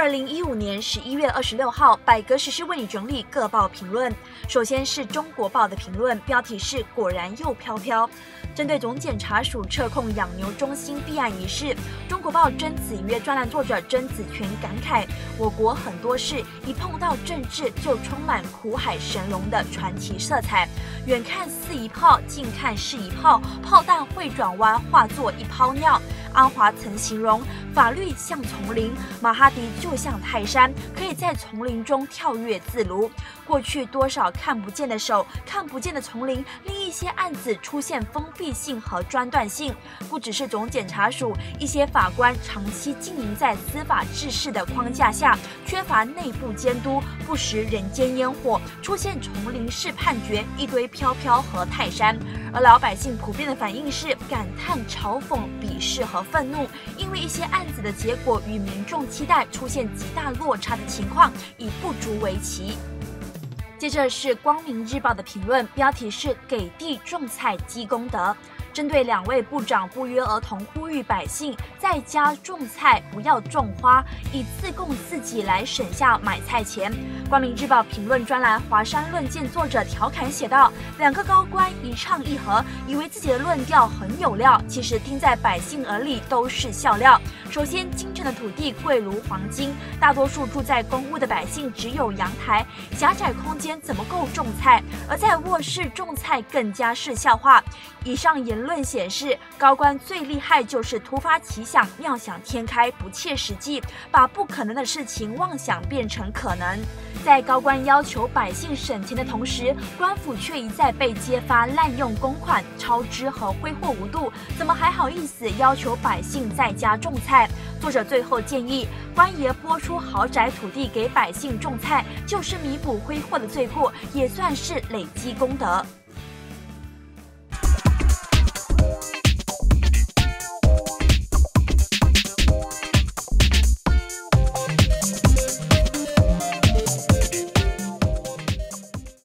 二零一五年十一月二十六号，百格实施为你整理各报评论。首先是中国报的评论，标题是“果然又飘飘”。针对总检察署撤控养牛中心弊案一事，中国报甄子曰专栏作者甄子权感慨：我国很多事一碰到政治，就充满苦海神龙的传奇色彩。远看似一炮，近看是一炮，炮弹会转弯，化作一泡尿。安华曾形容法律像丛林，马哈迪就像泰山，可以在丛林中跳跃自如。过去多少看不见的手，看不见的丛林，令一些案子出现封闭性和专断性。不只是总检察署，一些法官长期经营在司法治世的框架下，缺乏内部监督，不食人间烟火，出现丛林式判决，一堆飘飘和泰山。而老百姓普遍的反应是感叹、嘲讽、鄙视和愤怒，因为一些案子的结果与民众期待出现极大落差的情况已不足为奇。接着是光明日报的评论，标题是“给地种菜积功德”。针对两位部长不约而同呼吁百姓在家种菜，不要种花，以自供自己来省下买菜钱。光明日报评论专栏华山论剑作者调侃写道：“两个高官一唱一和，以为自己的论调很有料，其实听在百姓耳里都是笑料。首先，京城的土地贵如黄金，大多数住在公屋的百姓只有阳台，狭窄空间怎么够种菜？而在卧室种菜更加是笑话。以上言”论显示，高官最厉害就是突发奇想、妙想天开、不切实际，把不可能的事情妄想变成可能。在高官要求百姓省钱的同时，官府却一再被揭发滥用公款、超支和挥霍无度，怎么还好意思要求百姓在家种菜？作者最后建议，官爷拨出豪宅土地给百姓种菜，就是弥补挥霍的罪过，也算是累积功德。